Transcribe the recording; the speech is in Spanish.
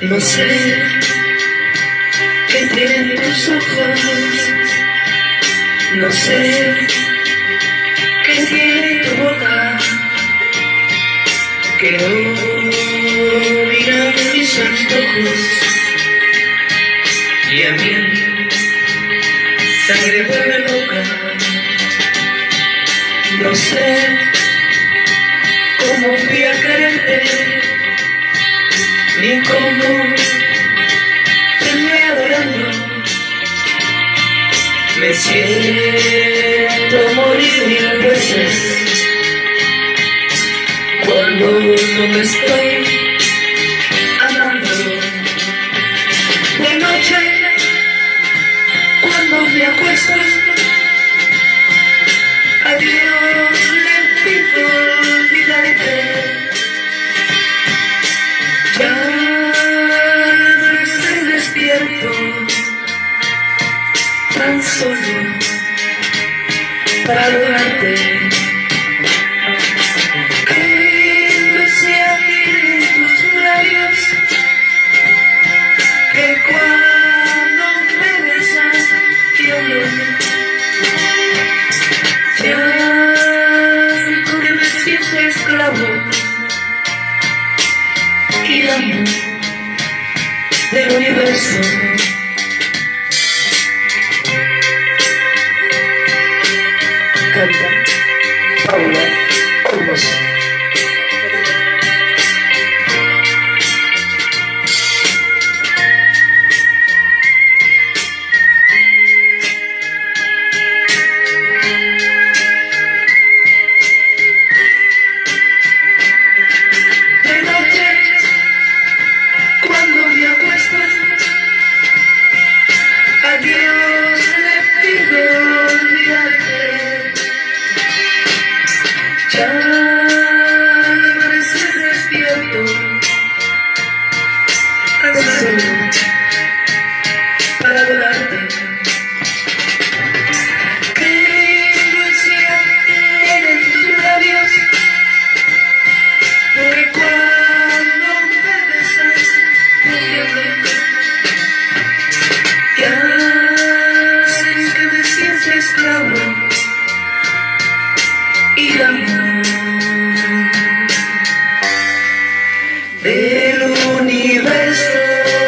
No sé qué tienen tus ojos, no sé qué tiene tu boca, que mirar mis antojos. Y a mí sangre vuelve loca, no sé quererte, ni cómo te adorando. Me siento morir mil veces cuando no me estoy amando. De noche, cuando me acuesto, para adorarte. Que no sea en tus labios, que cuando me besas tiemblo. Ya que me siento esclavo y amo del universo. Oh Sola, Sola. Estoy despierto, solo El universo.